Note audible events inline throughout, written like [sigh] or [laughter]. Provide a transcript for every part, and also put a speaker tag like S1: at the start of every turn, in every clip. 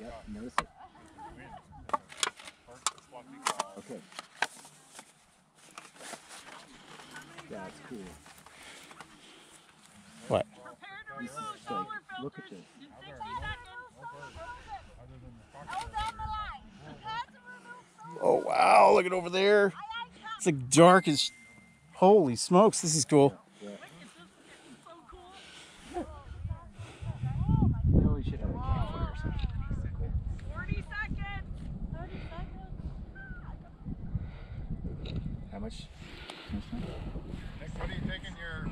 S1: Yep, notice it. Okay. That's cool.
S2: What?
S1: This is like, look at this.
S2: Oh wow, look at over there. It's like dark as holy smokes, this is cool.
S1: Much?
S3: Nick, what are you taking your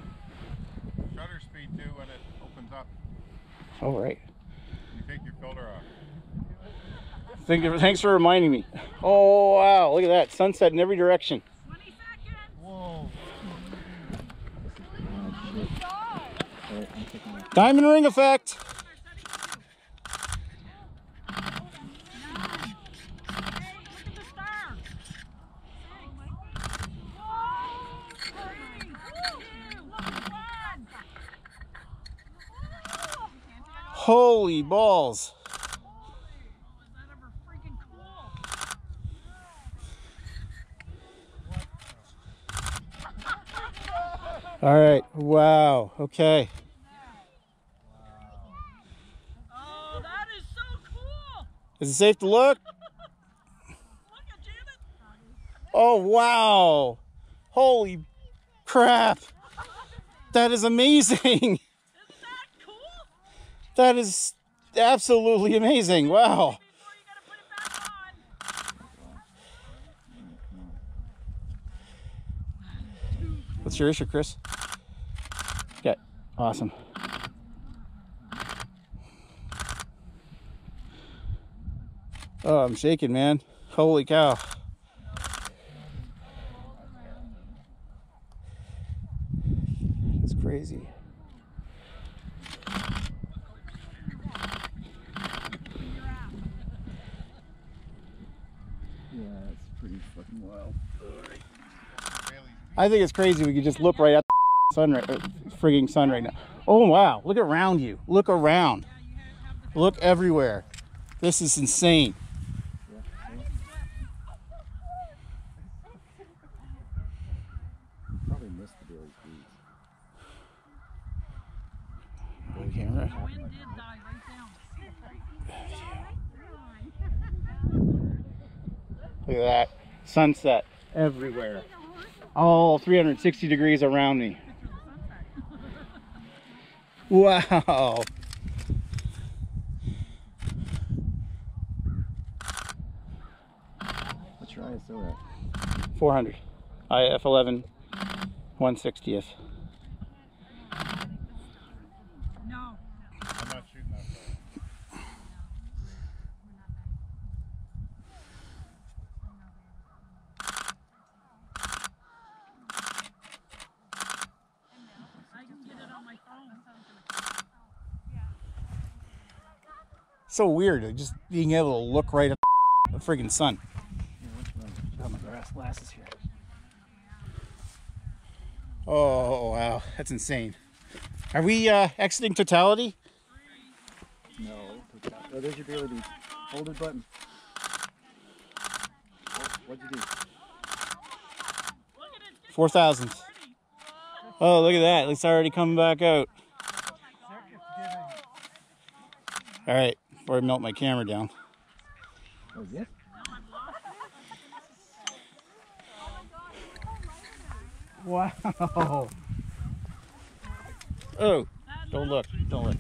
S3: shutter speed to when it opens up?
S2: All right.
S3: You take your filter off.
S2: Thank you, thanks for reminding me. Oh wow, look at that. Sunset in every direction.
S4: 20 seconds.
S3: Whoa.
S1: Oh, shit. Alright, I'm taking my
S2: Diamond ring effect.
S4: Hey, look at the star. Whoa, three, two, one.
S2: Holy balls.
S4: Was that ever freaking cool?
S2: All right. Wow. Okay.
S4: Oh, that is so cool.
S2: Is it safe to look?
S4: Look at Janet.
S2: Oh wow. Holy crap. That is amazing. [laughs]
S4: That
S2: is absolutely amazing. Wow. What's your issue, Chris? Okay. Awesome. Oh, I'm shaking, man. Holy cow. It's crazy.
S1: Yeah, that's pretty fucking wild.
S2: I think it's crazy we could just look right at the sun right, uh, frigging sun right now. Oh wow, look around you. Look around. Look everywhere. This is insane.
S1: Probably missed the Baily's beads.
S2: Good camera.
S4: The wind did die right down.
S2: Look at that. Sunset everywhere. All 360 degrees around me. Wow.
S1: What's your ISO at?
S2: 400. IF 11 160th.
S4: No.
S3: I'm not shooting that far.
S4: I can get it on my phone.
S2: So weird, just being able to look right at the [laughs] friggin' sun.
S1: Yeah, which one? I have my glass glasses here.
S2: Oh wow, that's insane. Are we uh, exiting totality?
S1: No. Oh, there's your beads. Hold the button. What, what'd you do?
S4: Look at it. it's
S2: 4,000. Oh, look at that. It's already coming back out. All right, before I melt my camera down.
S1: Oh, yes?
S2: Wow. Oh, don't look. Don't look.